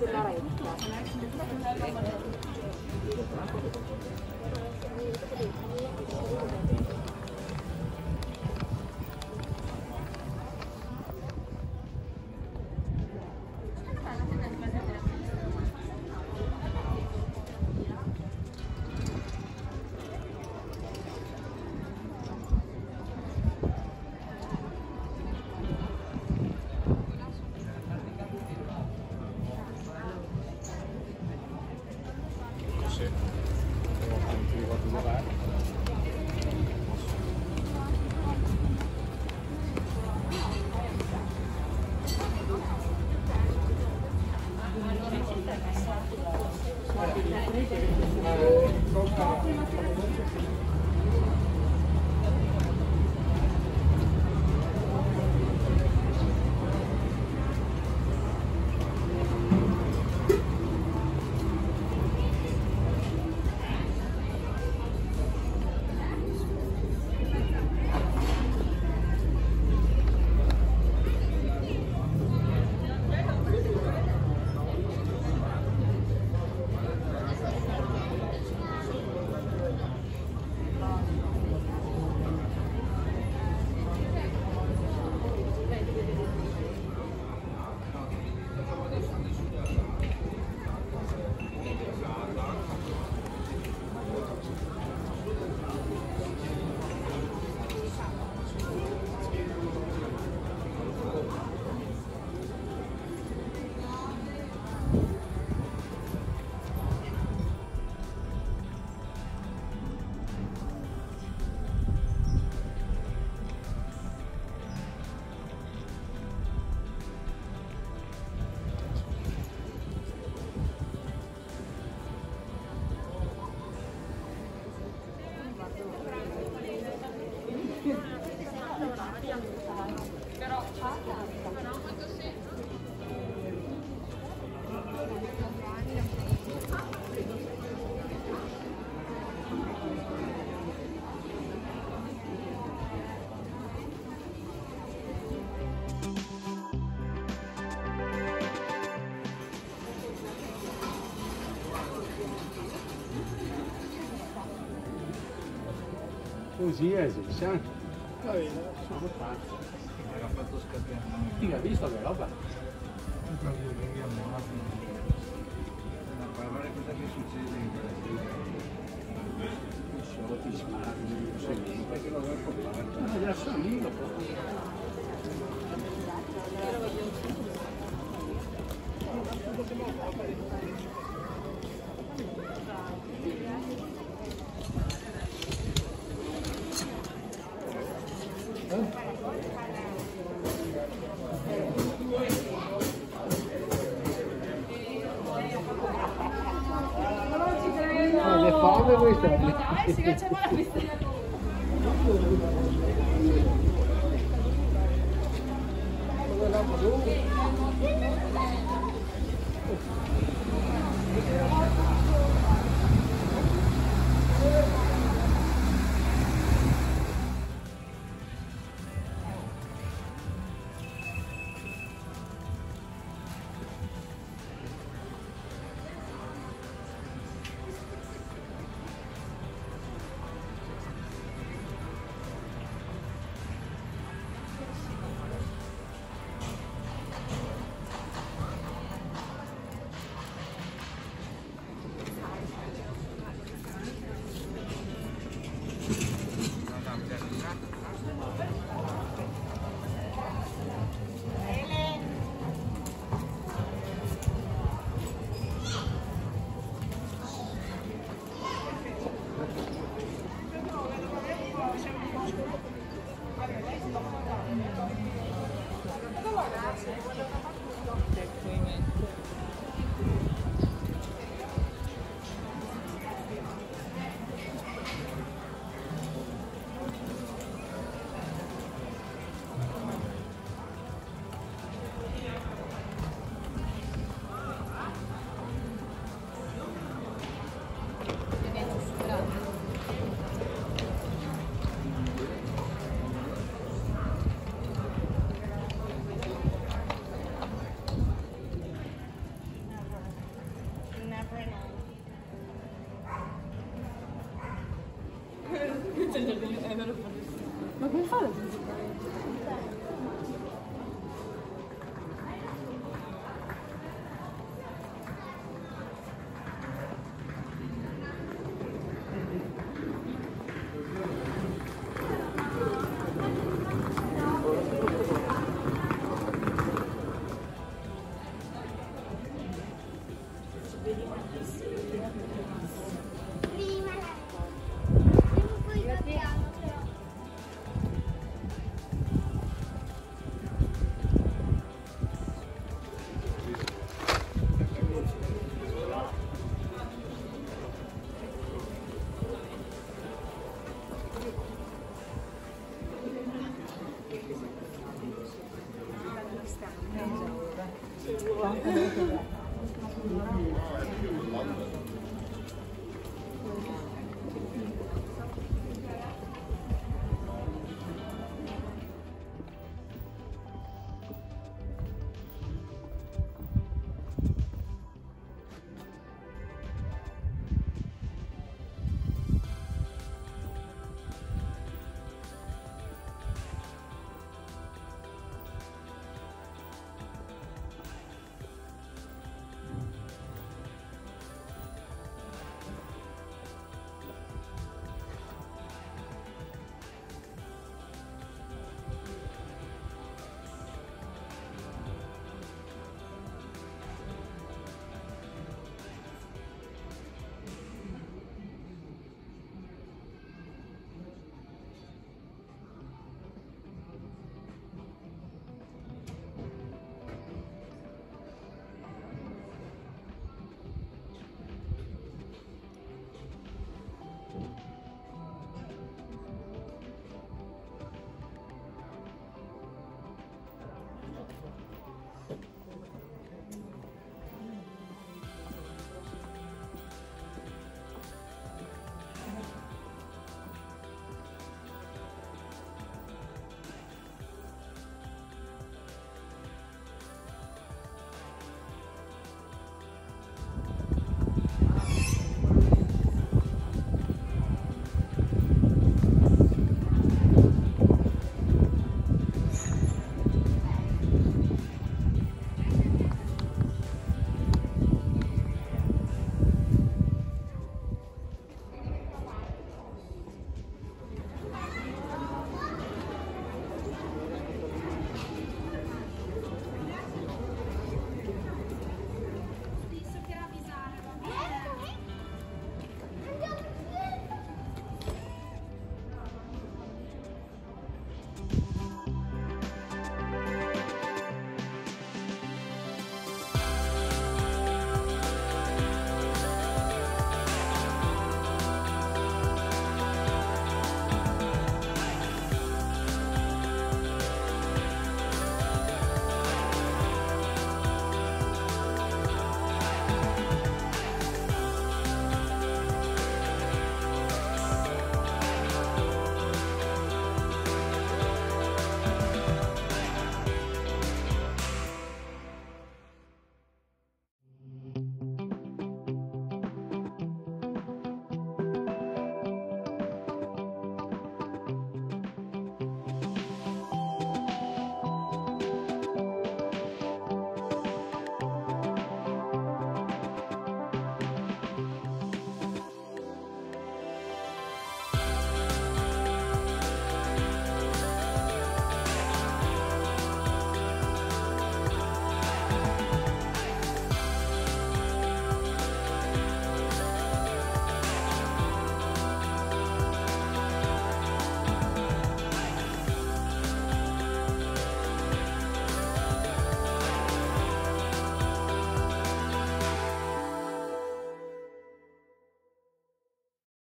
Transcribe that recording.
sebenarnya the back. però cozinha, gente, sabe? Va bene, sono pazzo. Mi era fatto scatenare. Ti ha visto che roba? Non proprio perché abbiamo una fine. Guardare cosa che succede in Brasile. Non so, ti smarri, non so niente, che lo vuoi comprare. Ma adesso lì lo posso Dai, si caccia male questa. They're Look, we found it.